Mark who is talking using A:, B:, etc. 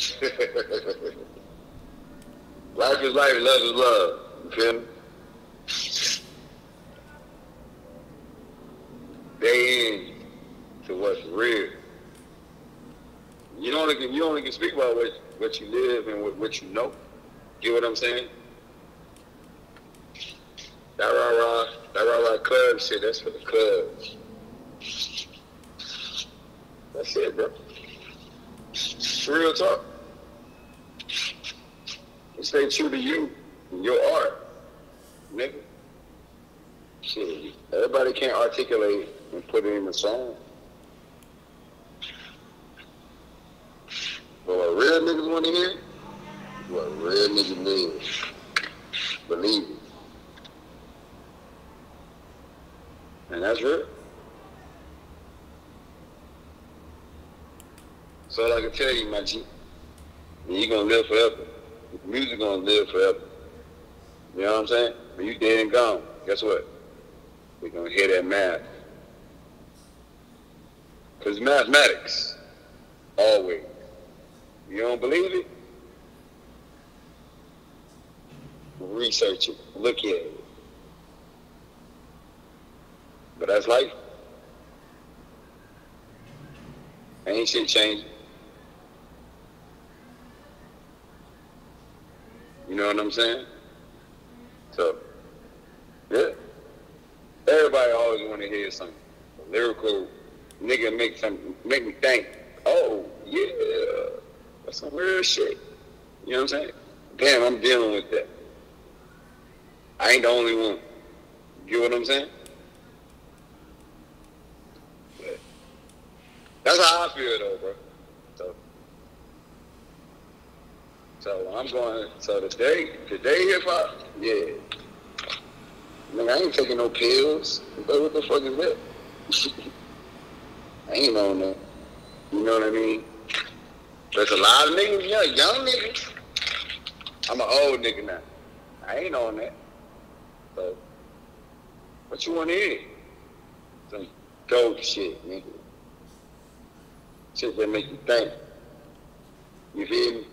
A: life is life, love is love. You feel me? They in to what's real. You only can you only can speak about what what you live and what, what you know. You get what I'm saying? That rah rah, that rah rah club shit. That's for the clubs. That's it, bro. Real talk. Stay true to you and your art, nigga. Shit, everybody can't articulate and put it in a song. But what real niggas want to hear, what real niggas live, believe it. And that's real. So all I can tell you, my G, you're gonna live forever. Music gonna live forever. You know what I'm saying? When you dead and gone, guess what? We're gonna hear that math. Cause mathematics, always. You don't believe it? Research it, look at it. But that's life. Ain't shit changing. You know what I'm saying? So, yeah. Everybody always want to hear something lyrical nigga make some make me think, oh yeah, that's some real shit. You know what I'm saying? Damn, I'm dealing with that. I ain't the only one. You know what I'm saying? But that's how I feel though, bro. So, so I'm going. So today, today hip hop, yeah. Nigga, I ain't taking no pills. But what the fuck is that? I ain't on that. You know what I mean? There's a lot of niggas, young, young niggas. I'm an old nigga now. I ain't on that. So, what you want to hear? Some dope shit, nigga. Shit that make you think. You feel me?